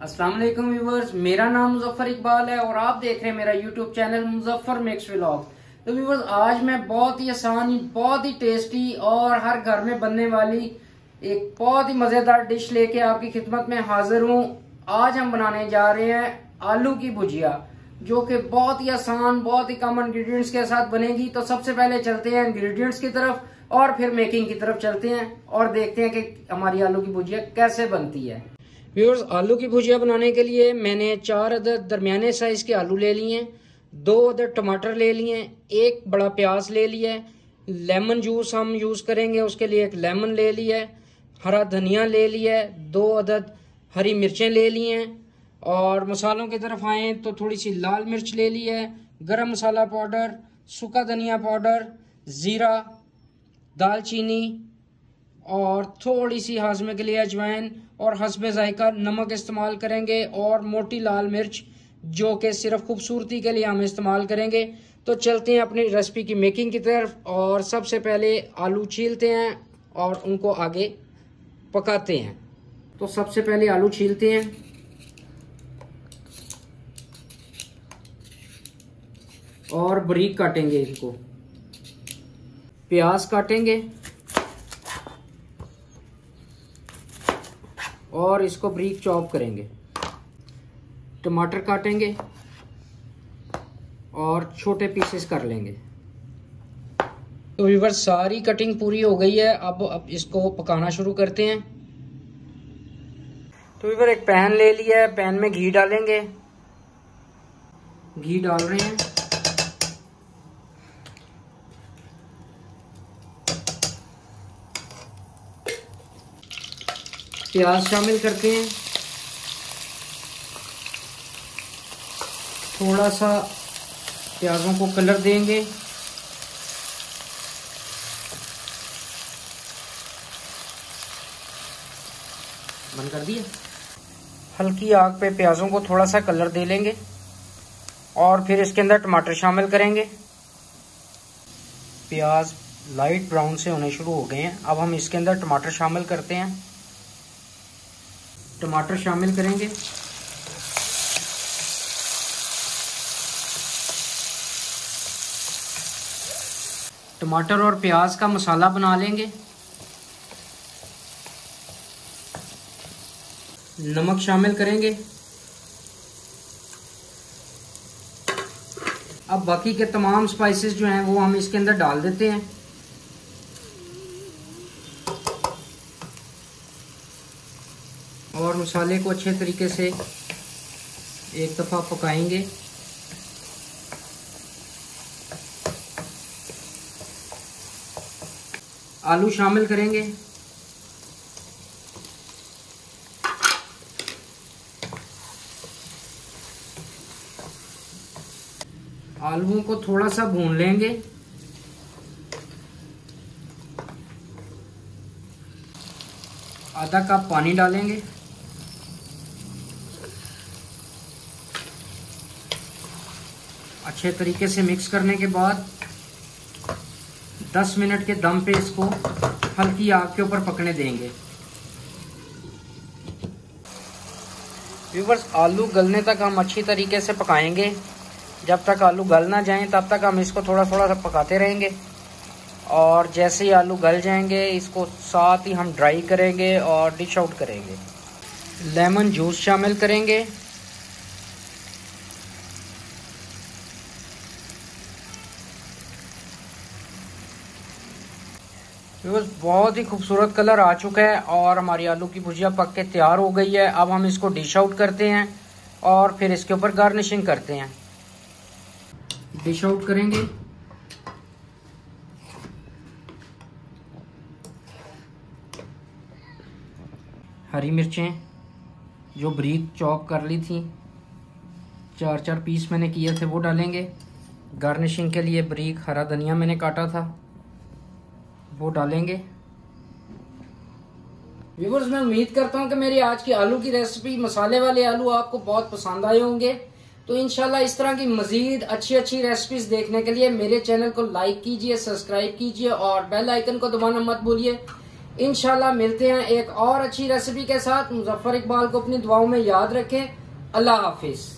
वालेकुम व्यूवर्स मेरा नाम मुजफ्फर इकबाल है और आप देख रहे हैं मेरा YouTube channel Muzaffar mix vlog. तो व्यूवर्स आज मैं बहुत ही आसान, बहुत ही टेस्टी और हर घर में बनने वाली एक बहुत ही मज़ेदार डिश लेके आपकी खिदमत में हाजिर हूँ। आज हम बनाने जा रहे हैं आलू की भुजिया, जो कि बहुत ही आसान, बहुत ही कम इंग्रेडिएंट्स के साथ बनेगी। तो सबसे पहले चलते हैं इंग्रेडिएंट्स की तरफ़ और फिर मेकिंग की तरफ़ चलते हैं और देखते हैं कि हमारी आलू की भुजिया कैसे बनती है। व्यूअर्स आलू की भुजिया बनाने के लिए मैंने चार अदद दरमियाने साइज़ के आलू ले लिए हैं, दो अदद टमाटर ले लिए हैं, एक बड़ा प्याज ले लिया लेमन जूस हम यूज़ करेंगे, उसके लिए एक लेमन ले लिया है, हरा धनिया ले लिया है, दो अदद हरी मिर्चें ले ली हैं, और मसालों की तरफ़ आए तो थोड़ी सी लाल मिर्च ले ली है, गरम मसाला पाउडर, सूखा धनिया पाउडर, ज़ीरा, दालचीनी और थोड़ी सी हाजमे के लिए अजवाइन और हसब जायका नमक इस्तेमाल करेंगे और मोटी लाल मिर्च, जो कि सिर्फ़ खूबसूरती के लिए हम इस्तेमाल करेंगे। तो चलते हैं अपनी रेसिपी की मेकिंग की तरफ़ और सबसे पहले आलू छीलते हैं और उनको आगे पकाते हैं। तो सबसे पहले आलू छीलते हैं। और बरीक काटेंगे इनको। प्याज काटेंगे। और इसको ब्रीक चॉप करेंगे। टमाटर काटेंगे और छोटे पीसेस कर लेंगे। तो वीवर सारी कटिंग पूरी हो गई है। अब अब इसको पकाना शुरू करते हैं। तो वीवर एक पैन ले लिया है। पैन में घी डालेंगे। घी डाल रहे हैं। प्याज शामिल करते हैं। थोड़ा सा प्याजों को कलर देंगे। बंद कर दिए हल्की आग पे प्याजों को थोड़ा सा कलर दे लेंगे और फिर इसके अंदर टमाटर शामिल करेंगे। प्याज लाइट ब्राउन से होने शुरू हो गए हैं। अब हम इसके अंदर टमाटर शामिल करते हैं। टमाटर शामिल करेंगे। टमाटर और प्याज का मसाला बना लेंगे। नमक शामिल करेंगे। अब बाकी के तमाम स्पाइसेस जो हैं, वो हम इसके अंदर डाल देते हैं और मसाले को अच्छे तरीके से एक दफ़ा पकाएँगे। आलू शामिल करेंगे। आलूओं को थोड़ा सा भून लेंगे। आधा कप पानी डालेंगे। अच्छे तरीके से मिक्स करने के बाद 10 मिनट के दम पे इसको हल्की आग के ऊपर पकने देंगे। व्यूवर्स आलू गलने तक हम अच्छी तरीके से पकाएँगे। जब तक आलू गल ना जाए, तब तक हम इसको थोड़ा थोड़ा सा पकाते रहेंगे। और जैसे ही आलू गल जाएँगे, इसको साथ ही हम ड्राई करेंगे और डिश आउट करेंगे। लेमन जूस शामिल करेंगे। बहुत ही खूबसूरत कलर आ चुका है और हमारी आलू की भुजिया पक के तैयार हो गई है। अब हम इसको डिश आउट करते हैं और फिर इसके ऊपर गार्निशिंग करते हैं। डिश आउट करेंगे। हरी मिर्चें जो ब्रीक चॉप कर ली थी चार चार पीस मैंने किए थे वो डालेंगे। गार्निशिंग के लिए ब्रीक हरा धनिया मैंने काटा था। वो डालेंगे। व्यूवर्स मैं उम्मीद करता हूँ कि मेरी आज की आलू की रेसिपी मसाले वाले आलू आपको बहुत पसंद आए होंगे। तो इनशाला इस तरह की मजीद अच्छी अच्छी रेसिपीज़ देखने के लिए मेरे चैनल को लाइक कीजिए सब्सक्राइब कीजिए और बेल आइकन को दबाना मत भूलिए। इनशाला मिलते हैं एक और अच्छी रेसिपी के साथ। मुजफ्फर इकबाल को अपनी दुआओं में याद रखें। अल्लाह हाफिज़।